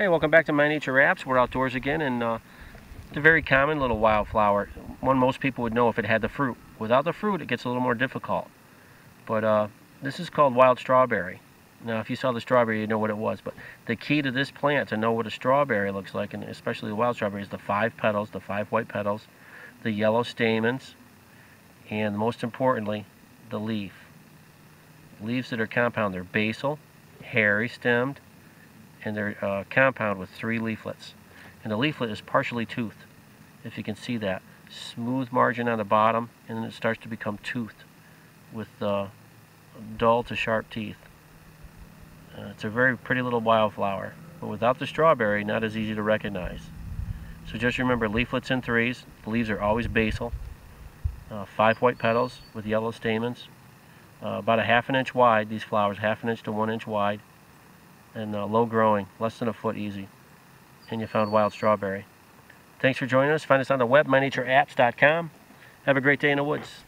Hey, welcome back to My Nature Apps. We're outdoors again, and uh, it's a very common little wildflower. One most people would know if it had the fruit. Without the fruit, it gets a little more difficult. But uh, this is called wild strawberry. Now, if you saw the strawberry, you'd know what it was. But the key to this plant to know what a strawberry looks like, and especially the wild strawberry, is the five petals, the five white petals, the yellow stamens, and most importantly, the leaf. Leaves that are compound, they're basal, hairy stemmed, and they're uh, compound with three leaflets. And the leaflet is partially toothed, if you can see that. Smooth margin on the bottom, and then it starts to become toothed with uh, dull to sharp teeth. Uh, it's a very pretty little wildflower, but without the strawberry, not as easy to recognize. So just remember, leaflets in threes. The leaves are always basal. Uh, five white petals with yellow stamens. Uh, about a half an inch wide, these flowers, half an inch to one inch wide and uh, low growing, less than a foot easy. And you found wild strawberry. Thanks for joining us. Find us on the web, mynatureapps.com. Have a great day in the woods.